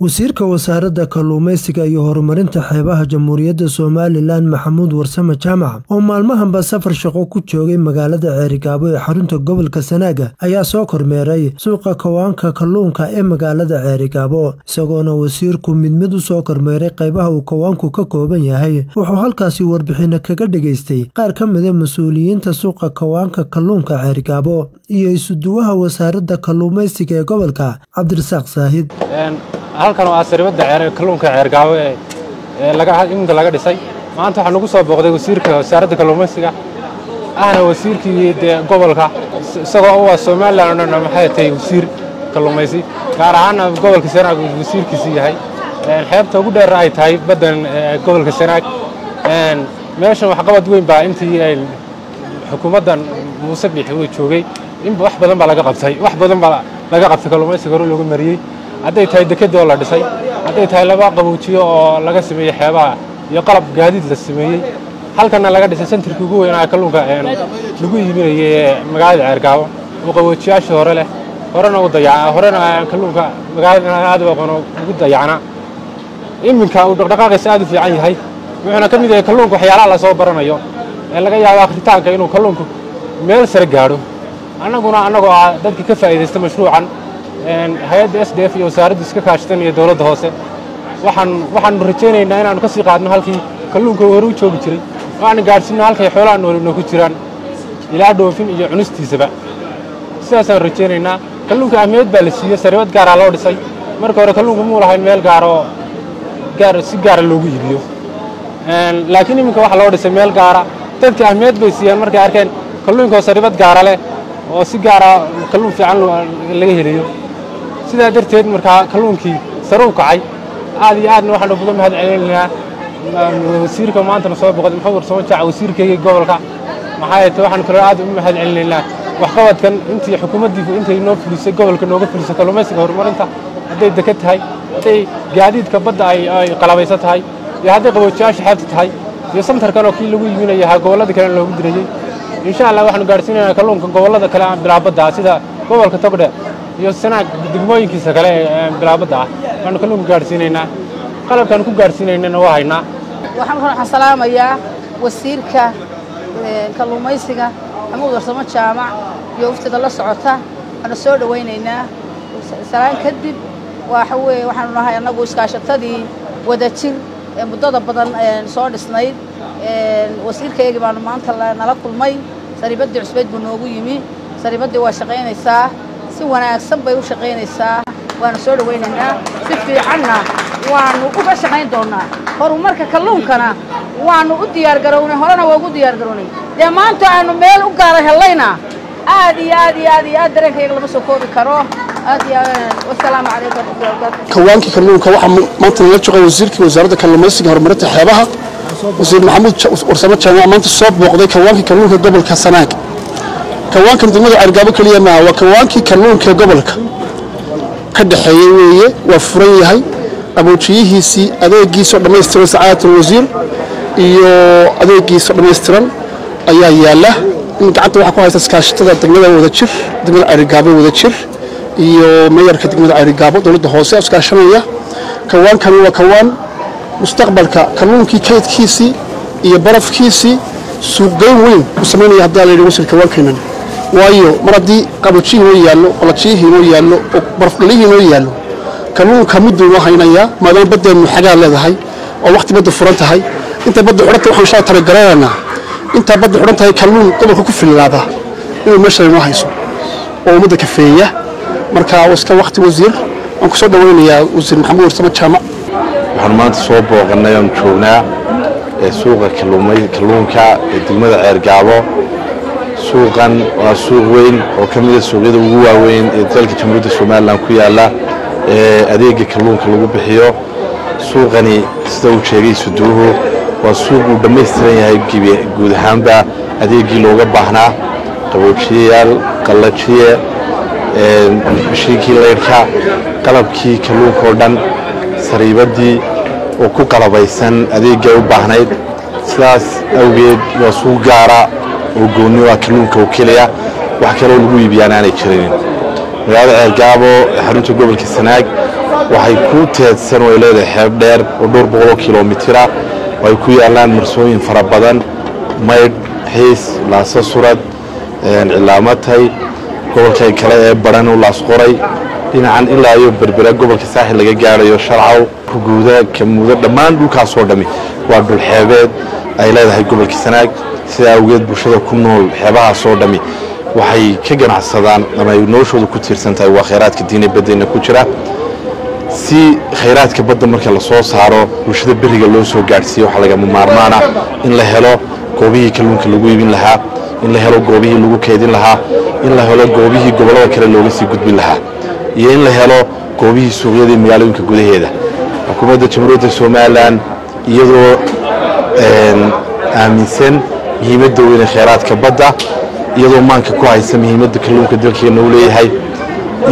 wasiirka wasaaradda kalluumaysiga iyo horumarinta xeebaha jamhuuriyadda somalilan maxamuud warsame jaamac oo maalmahanba safar shaqo ku joogay magaalada ceerigaabo ee xarunta gobolka sanaaga ayaa soo kormeeray suuqa kawaanka kalluunka ee magaalada ceerigaabo isagoona wasiirku mid mid u soo kormeeray qaybaha uu kawaanku ka kooban yahay wuxuu halkaasi warbixino kaga dhegaystay qaar ka mida mas'uuliyiinta suuqa kawaanka kalluunka ceerigaabo iyo isuduwaha wasaaradda kalluumaysiga ee gobolka cabdirasaaq saahid halkan waa saribadda kalluunka ceergaabo ee iminka laga dhisay. Maanta waxaa nagu soo booqday wasiirka wasaaradda kalluumaysiga ahna wasiirkii dee gobolka. Isagoo u ah somalilan o dhan maxay tahay wasiir kalluumaysi gaar ahaanna gobolka sanaag wasiirkiisi yahay. Xeebta ugu dheer ay tahay baddan gobolka sanaag. Meeshan waxqabad weyn baa intii xukuumaddan muuse biixi uu joogay. In wax badan baa laga qabtay wax badan baa laga qabtay kalluumaysiga hore loogu mariyey hadday tahay dekedoo la dhisay hadday tahay laba qaboojiyo oo laga sameeyey xeebaha iyo qalab gaadiid la sameeyey halkanna laga dhisay sentarkii ugu weynaa kalluunka lagu iibinayay magaalada ceergaabo oo qaboojiyaashii hore leh horena u dayaca horena kalluunka magaalada aad u aqoon ugu dayacna iminka uu dhaqdhaqaaqiisa aad u fiican yahay wuxuuna ka mid yahay kalluunka waxyaalaha la soo baranayo ee laga yaabo akhritaanka inuu kalluunku meel sare gaadho. Annaguna annagoo ah dadka ka faa'iidaysta mashruucan hay'adda s d f iyo wasaaraddu iska kaashatan iyo dowladda hoose waxaan waxaannu rajaynaynaa inaannu ka sii qaadno halkii kalluunka hore u joogi jiray oo gaadhsiinno halkay xoolaha noolino ku jiraan ilaa dhoofin iyo cunistiisaba sidaasaan rajaynaynaa kalluunka ahmiyad baa la siiyey saribad gaaraa loo dhisay marka hore kalluunka muu lahayn meel gaaroo gaar si gaara loogu iibiyo laakiin iminka waxaa loo dhisay meel gaara dadka ahmiyad bay siiyeen markay arkeen kalluunkaoo saribad gaara leh oo si gaara kalluun fiican laga helayo sidaa darteed markaa kalluunkii sare u kacay aad iyo aadna waxaanu uga mahad celinaynaa wasiirka maantana soo boqday maxamed warsamo jaac wasiirkayga gobolka. Maxaa yeete waxaanu kaloo aad uga mahad waxqabadkan intii xukuumaddii intay noo fulisay gobolka nooga fulisay kalluumaysiga horumarinta hadday deka tahay hadday gaadiidka badda ay qalabaysan tahay iyo hadday qaboojiyaasha xeebta tahay iyo santarkan oo kii lagu iibinayahaa gobolladii kalena loogu dirayey insha allah waxaanu gaadhsiinaynaa kalluunka gobollada kale bilaabadda sida gobolka togdhe iyo sanaag degmooyinkiisa kale ee bilaabadda ah waanu kalluunka gaadhsiinaynaa qalabkaanu ku gaadhsiinaynana waa haynaa waxaan waxaan salaamayaa wasiirka kalluumaysiga. Maxamuud warsamo jaamac iyo waftida la socota waana soo dhowaynaynaa salaan kadib waxa weeye waxaanu nahay annagu iskaashatadii wadajir ee muddada badan soo dhisnayd. Wasiirkaygii baanu maanta nala kulmay. Sariibaddii cusbeyd buu noogu yimi. Sariibaddii waa shaqaynaysaa si wanaagsan bay u shaqaynaysaa. Waanu soo dhowaynaynaa si fiicanna waanu uga shaqayn doonnaa horumarka kalluunkana waannu u diyaargarownay horena waa ugu diyaargarownay dee maanta aanu meel u gaara hellayna? Aad iyo aad iyo aad iyo aad dareenkayga lama soo koobi karo. Kawaankii kalluunka waxaa maanta nala jooga wasiirkii wasaaradda kalluumaysiga horumarinta xeebaha wasiir maxamuud warsamo jaamac maanta soo booqday kawaankii kalluunka gobolka sanaag kawaankan degmada ceergaabo keliya waa kawaankii kalluunka gobolka. Ka dhexeeyey weeye waa furan yahay aboojiyihiisii adeegiisoo dhammaystiran sacaadat wasiir iyo adeegiisoo dhammaystiran ayaa yaalla in gacanta waxaa ku haysta iskaashatada degmada wadajir degmada ceerigaabo wadajir iyo meeyarka degmada ceerigaabo dowladda hoose iskaashanaya. Kawaankani waa kawaan mustaqbalka kalluunkii kaydkiisii iyo barafkiisii suuqgeyn weyn u samaynaya haddaa la yidhi wasir kawaankeenan waayo mar haddii qabojihii noo yaallo qalajiyihii noo yaallo oo barafdhalihii noo yaallo. Kalluunka mudduu noo haynayaa maadaama baddeennu xagaa leedahay oo wakhti badda furan tahay. Intay badda xudhanta waxaan shaa talagaraynaa intaa badda xudhan tahay kalluun gobolka ku fillaada inuu meesha inoo hayso oo ummadda kafeeya. Marka iska wakhti wasiir waan ku soo dhowaynayaa wasiir maxamuud warsamo jaamac waxaan maanta soo booqannay oon joognaa ee suuqa kalluunka ee degmada ceergaabo suuqan waa suuq weyn oo ka mida suuqyada ugu waaweyn ee dalka jamhuuriyadda somalilan ku yaalla ee adeega kalluunka lagu bixiyo. Suuqani sida uu sheegay suduuhu waa suuq uu dhammaystiran yahay guud ahaanba. Adeegii looga baahnaa qaboojiyayaal qallajiye mashiinkii laydhka qalabkii kalluunka oo dhan sariibaddii oo ku qalabaysan adeegay u baahnayd. Sidaas awgeed waa suuq gaara oo goonni waa kalluunka oo keliya wax kaloo lagu iibiyaan aanay jirinin magaalada ceergaabo xarunta gobolka sanaag waxay ku teedsan oo ay leedahay xeeb dheer oo dhowr boqoloo kilomitira oo ay ku yaalaan marsooyin fara badan. Maydh xiis laasa surad cilaamatay gobolka kale ee baran u laasqoray dhinacan ilaa iyo berbera gobolka saaxil laga gaarayo sharcaw ruguuda kamuudo dhammaan dhulkaasoo dhammi waa dhulxeebeed ay leedahay gobolka sanaag. Sidaa awgeed bulshada ku nool xeebahaasoo dhammi waxay ka ganacsadaan ama ay noloshooda ku tiirsan tahay waa khayraadka diine baddeenna ku jira. Si khayraadka badda marka la soo saaro bulshada beriga loo soo gaadhsiiyo waxaa lagama maarmaana in la helo goobihii kalluunka lagu iibin lahaa in la helo goobihii lagu keydin lahaa in la helo goobihii gobollada kale looga sii gudbin lahaa iyo in la helo goobihii suuqyada magaalooyinka gudaheeda xukuumadda jamhuuriyadda somalilan iyadoo aaminsan muhiimadda weyne khayraadka badda iyadoo maanka ku haysa muhiimadda kalluunka dalkeenna u leeyahay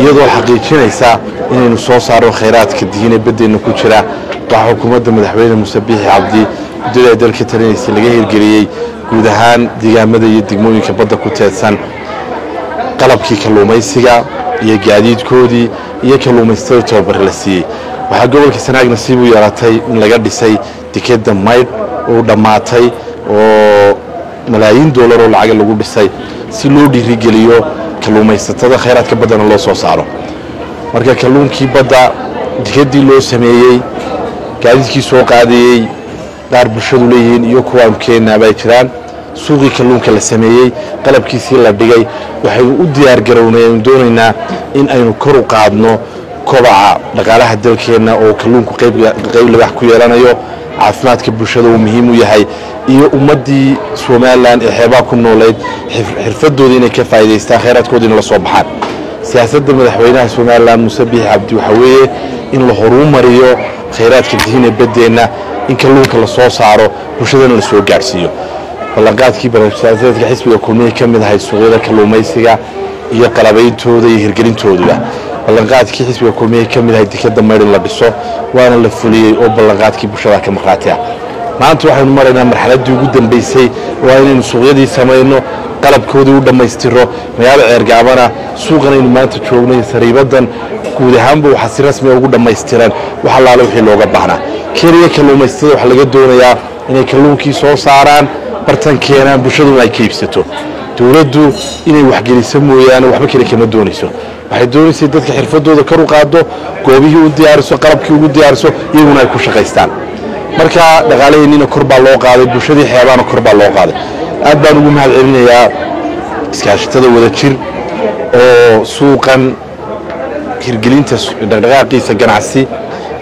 iyadoo xaqiijinaysa inaynu soo saarno khayraadka diine baddeenna ku jira. Waxaa xukuumadda madaxweyne muuse biixi cabdi muddada dalka talinaysay laga hirgeliyey guud ahaan deegaamada iyo degmooyinka badda ku teedsan qalabkii kalluumaysiga iyo gaadiidkoodii iyo kalluumaysatada tababar la siiyey waxaa gobolka sanaag nasiib u yeelatay in laga dhisay dekedda maydh uu dhammaatay oo malaayiin doolar oo lacaga lagu dhisay si loo dhiirigeliyo kalluumaysatada khayraadka baddana loo soo saaro. Marka kalluunkii badda dekeddii loo sameeyey gaadiidkii soo qaadayey qaar bulshadu leeyihiin iyo kuwa amkeennaaba ay jiraan. Suuqii kalluunka la sameeyey qalabkiisii la dhigay waxaynu u diyaargarownay aynu doonaynaa in aynu kor u qaadno kobaca dhaqaalaha dalkeenna oo kalluunku qayb libax ku yeelanayo caafimaadka bulshada uu muhiim u yahay iyo ummaddii somalilan ee xeebaha ku noolayd xirfadooda inay ka faa'idaystaan khayraadkooda in la soo baxaan. Siyaasadda madaxweynaha somalilan muuse biixi cabdi waxaa weeye in la horuu mariyo khayraadka diine baddeenna in kalluunka la soo saaro bulshadana la soo gaadhsiiyo. Ballanqaadkii barnaamijsiyaasadeedka xisbiga kulmihii ka mid ahayd suuqyada kalluumaysiga iyo qalabeyntooda iyo hirgelintooduba ballanqaadkii xisbiga kulmihii ka mid ahayd dekadda maydh in la dhiso waana la fuliyey oo ballanqaadkii bulshada ka markhaati ah maanta waxaynu maraynaa marxaladdii ugu dambaysay waa inaynu suuqyadii samayno qalabkoodii u dhammaystiro magaalo ceergaabana suuqanaynu maanta joognay sariibadan guud ahaanba waxaa si rasmiga ugu dhammaystiran wax allaale wixii looga baahnaa keliya kalluumaysatada waxaa laga doonayaa inay kalluunkii soo saaraan bartan keenaan bulshaduna ay ka iibsato dowladdu inay waxgeliso mooyaane waxba kale kama doonayso. Waxay doonaysay dadka xirfadooda kor u qaado goobihii u diyaariso qalabkii ugu diyaariso iyaguna ay ku shaqaystaan. Marka dhaqaalaheennina kor baa loo qaaday bulshadii xeebaana kor baa loo qaaday. Aad baan ugu mahad celinayaa iskaashatada wada oo suuqan hirgelinta dhaqdhaqaaqiisa ganacsi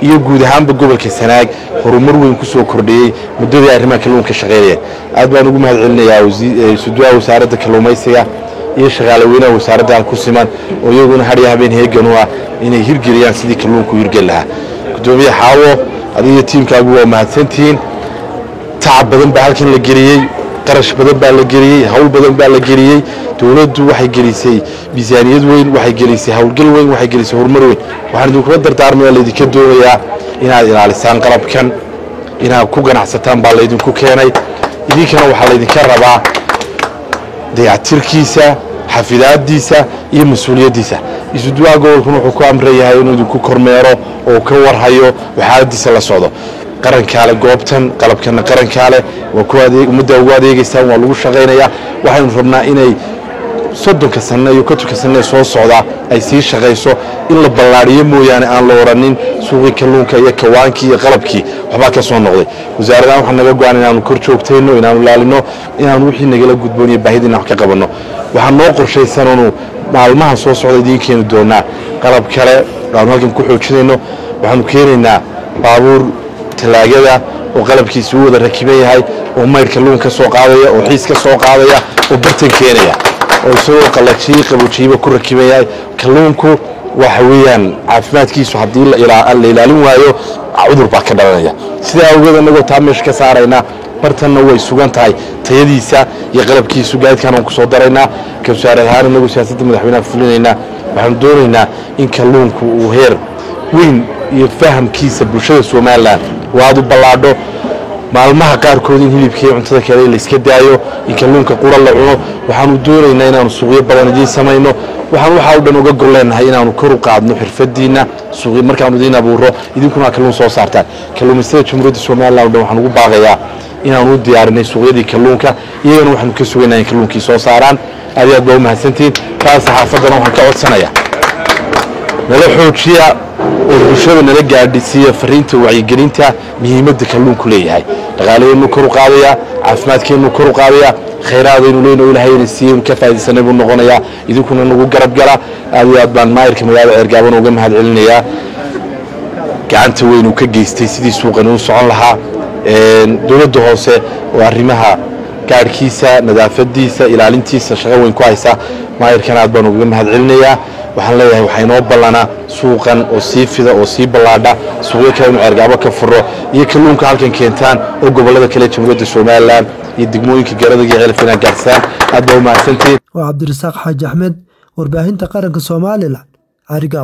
iyo guud ahaanba gobolka sanaag horumar weyn ku soo kordhiyey muddadii arrimaha kalluunka shaqaynayeen aad baan ugu mahad celinayaa suduwaha wasaaradda kalluumaysiga iyo shaqaale weynaha wasaaradda ku siman oo iyaguna hadhiya habeen heegan u ah inay hirgeliyaan sidii kalluunku hirgeli lahaa. Gudoomiye xaawo adiga tiimkaagu waa mahadsantihiin tacab badan baa halkan la geliyey qarash badan baa la geliyey hawl badan baa la geliyey dowladdu waxay gelisay miisaaniyad weyn waxay gelisay howlgal weyn waxay gelisay horumar weyn. Waxaan idinkula dardaarmaya laydinka doonayaa inaad ilaalisaan qalabkan inaad ku ganacsataan baa laydinku keenay. Idinkana waxaa laydinka rabaa dayactirkiisa xafidaadiisa iyo mas'uuliyaddiisa. Isuduwaha gobolkuna wuxuu ku amran yahay inuu idinku kormeero oo ka warhayo oo xaaladiisa la socdo qarankaale goobtan qalabkana qarankaale waa ummadda ugu adeegaysaan waa lagu shaqaynayaa waxaynu rabnaa inay soddonka sanne iyo kontonka sanne soo socdaa ay sii shaqayso. In la ballaadhiyo mooyaane aan la odhanin suuqii kalluunka iyo kawaankii iyo qalabkii. Waxbaa ka soo noqday. Wasaaradahan waxaa naga go-an inaanu kor joogtayno inaanu ilaalino inaanu wixii nagala gudbooniyo baahidiina wax ka qabanno. Waxaa noo qorshaysanonu maalmaha soo socda idiin keeni doonaa. Qalab kale aanu halkan ku xoojinayno. Waxaanu keenaynaa baabuur talaagada oo qalabkiisa u wada rakiban yahay oo maydh kalluun ka soo qaadaya oo xiis ka soo qaadaya oo bartan keenaya. Oo isagoo qallajiyey qabojiyiba ku rakiban yahay. Kalluunku waxa weeyaan caafimaadkiisu haddii la ilaalin waayo cudur baa ka dhalanaya. Sidaa awgeed annagoo taa meesha ka saaraynaa bartanna way sugan tahay. Tayadiisa iyo qalabkiisu gaadidkaan aan ku soo daraynaa ka ahaan innagoo siyaasadda madaxweynaha fulinaynaa waxaanu doonaynaa in kalluunku uu heer weyn iyo fahamkiisa bulshada somalilan oo aad u ballaadho maalmaha qaarkood in hilibkii cuntada kale layska daayo in kalluunka qura la cuno. Waxaanu doonaynaa inaanu suuqyo badan idiin samayno. Waxaan waxaa u dhan uga gol leenahay inaanu kor u qaadno xirfadiinna suuqyo markaanu idiin abuuro idinkuna kalluun soo saartaan. Kalluumaystada jamhuuriyadda somalilan o dhan waxaan ugu baaqayaa inaanu u diyaarinay suuqyadii kalluunka iyagana waxaanu ka sugaynaa in kalluunkii soo saaraan. Aad iyo aad baa u mahadsantihiin taas saxaafaddana waxaan ka codsanayaa. Nala xoojiya oo bulshada nala gaadhisiiya fariinta wacyigelinta muhiimadda kalluunku leeyahay. Dhaqaalaheennu kor u qaadayaa caafimaadkeennu kor u qaadayaa khayraadaynu leyno ilahayna siiyeynu ka faa'iidaysanay buu noqonayaa idinkuna nagu garab gala. Aad iyo aad baan maayirka magaalada ceergaabana uga mahad celinayaa. Gacanta weyn uu ka geystay sidii suuqani u socon lahaa. Dowladda hoose oo arrimaha gaadhkiisa nadaafadiisa ilaalintiisa shaqo weyn ku haysa. Maayirkana aad baan ugaga mahad celinayaa waxaan leeyahay waxaa inoo ballanaa suuqan oo sii fida oo sii ballaadha suuqyo kale inu ceergaabo ka furo iyo kalluunka halkan keentaan oo gobollada kale jamhuuriyadda somalilan iyo degmooyinka garadagii ceelaf inaa gaadhsaan aad baa u mahadsantihiin waa cabdirasaaq xaaji axmed warbaahinta qaranka somalilan carigaab